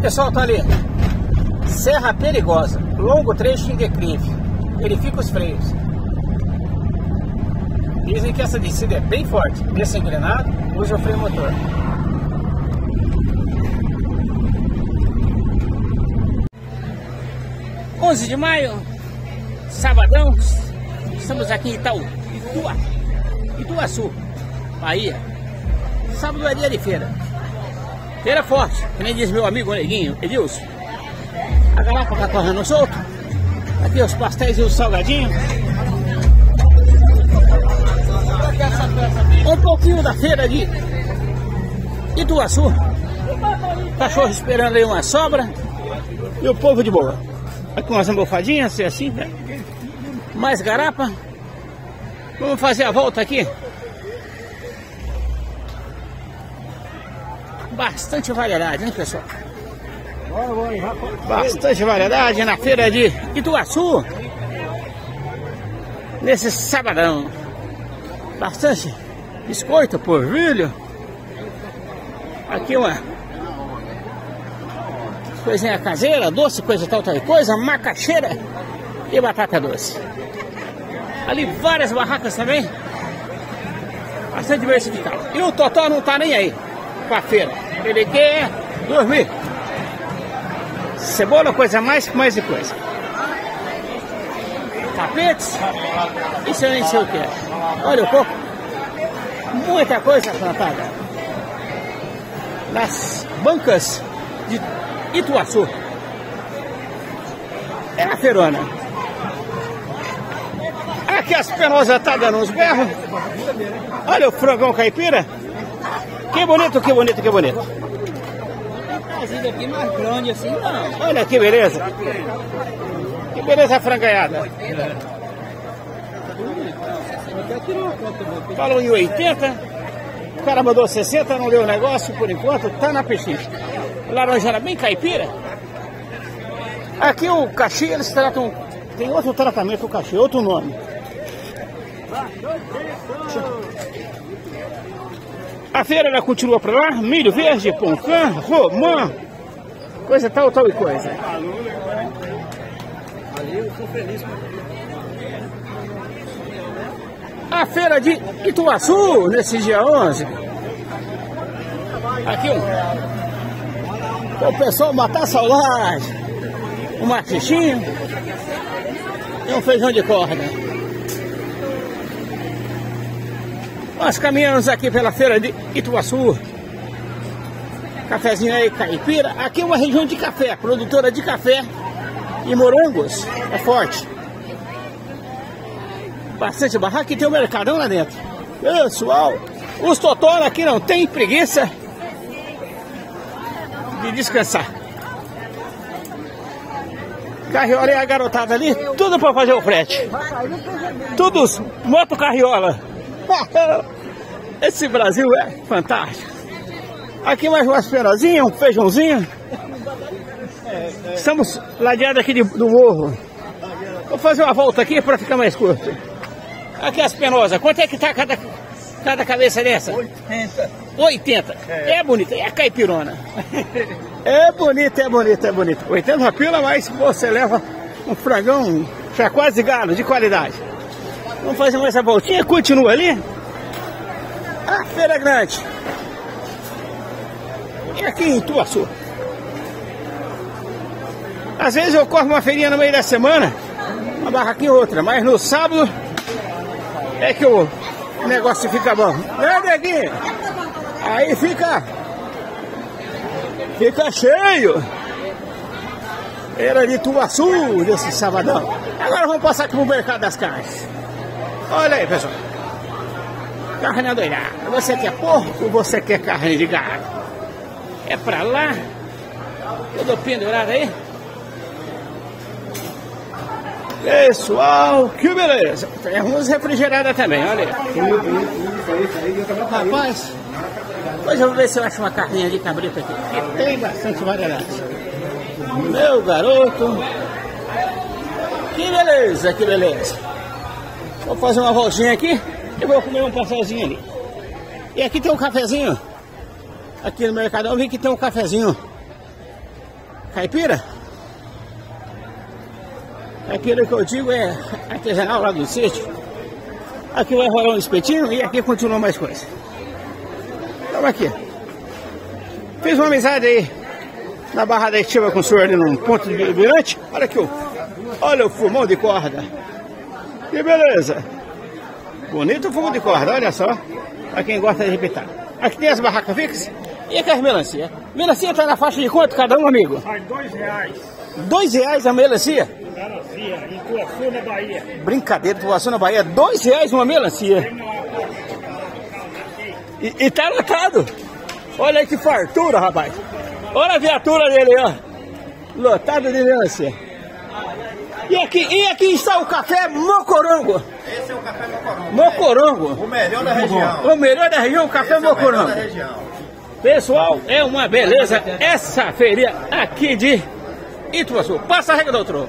Pessoal, tá ali. Serra perigosa, longo trecho em declive. Verifica os freios. Dizem que essa descida é bem forte. Desça engrenado, use o freio motor. Onze de maio, sabadão, estamos aqui em Itaú, Itua, Bahia. Sábado é dia de feira. Feira forte, que nem diz meu amigo Neguinho, Edilson. A garapa tá correndo solto. Aqui os pastéis e os salgadinhos. Um pouquinho da feira de Ituaçu. Cachorro esperando aí uma sobra. E o povo de boa. Aqui umas almofadinhas, assim, assim, né? Mais garapa. Vamos fazer a volta aqui. Bastante variedade, hein, pessoal? Bastante variedade na feira de Ituaçu. Nesse sabadão. Bastante biscoito, polvilho. Aqui uma coisinha caseira, doce, coisa tal, tal coisa, macaxeira e batata doce. Ali várias barracas também. Bastante diversificado. E o Totó não tá nem aí com a feira. Ele quer dormir. Cebola, coisa mais, mais de coisa. Tapetes. Isso eu nem sei o que é. Olha o coco. Muita coisa plantada. Nas bancas de Ituaçu. É a feirona. Aqui as penosas tá dando uns berros. Olha o frangão caipira. Que bonito, que bonito, que bonito. trazido aqui mais grande assim, não. Olha que beleza. Que beleza franganhada. Falou em 80. O cara mandou 60, não deu negócio por enquanto, tá na pechincha. Laranjada bem caipira. Aqui o cachê, eles tratam. Tem outro tratamento o cachê, outro nome. A feira ela continua para lá, milho verde, poncã, romã, coisa tal, tal e coisa. A feira de Ituaçu, nesse dia 11. Aqui um. O pessoal matar saudade. Um machichinho. E um feijão de corda. Nós caminhamos aqui pela feira de Ituaçu. Cafezinho aí, caipira. Aqui é uma região de café, produtora de café e morangos. É forte. Bastante barraca e tem um mercadão lá dentro. Pessoal, os totós aqui não tem preguiça de descansar. Carriola e a garotada ali, tudo para fazer o frete. Todos moto carriola. Esse Brasil é fantástico. Aqui mais umas penozinhas, um feijãozinho. Estamos ladeados aqui de, do morro. Vou fazer uma volta aqui para ficar mais curto. Aqui as penosas. Quanto é que tá cada, cada cabeça dessa? 80. 80. É, bonita. É a caipirona. É bonita, é bonita, é bonita. 80 pila, mas você leva um frangão já quase galo, de qualidade. Vamos fazer mais essa voltinha, continua ali. A feira grande. E aqui em Ituaçu. Às vezes eu corro uma feirinha no meio da semana, uma barraquinha ou outra, mas no sábado é que o negócio fica bom. Né, neguinho? Aí fica. Fica cheio. Era de Ituaçu desse sabadão. Agora vamos passar aqui no mercado das carnes. Olha aí, pessoal. Carne adoidada. Você quer porco ou você quer carne de gado? É pra lá. Tudo pendurado aí. Pessoal, que beleza. Tem uns refrigerada também, olha aí. Rapaz, hoje eu vou ver se eu acho uma carninha de cabrito aqui. Porque tem bastante variedade. Meu garoto. Que beleza, que beleza. Vou fazer uma voltinha aqui e vou comer um pastelzinho ali. E aqui tem um cafezinho. Aqui no Mercadão eu vi que tem um cafezinho. caipira. Caipira que eu digo é artesanal lá do sítio. Aqui vai rolar um espetinho e aqui continua mais coisa. Estamos aqui. Fiz uma amizade aí na Barra da Estiva com o senhor ali num ponto de virante. Olha aqui, olha o fumão de corda. Que beleza. Bonito o fumo de corda, olha só. Pra quem gosta de repitar. Aqui tem as barracas fixas. E aqui as melancia? Melancia tá na faixa de quanto cada um, amigo? Faz dois reais. Dois reais a melancia? Melancia, em Tuaçu, na Bahia. Brincadeira, Tuaçu na Bahia. Dois reais uma melancia. E, e tá lotado. Olha aí que fartura, rapaz. Olha a viatura dele, ó. Lotado de melancia. E aqui, e aqui está o café Mocorongo. Esse é o café Mocorongo. Mocorongo. O melhor da região. O melhor da região, o café Esse é Mocorongo. região. Pessoal, é uma beleza essa feria aqui de Ituaçu. Passa a regra do outro.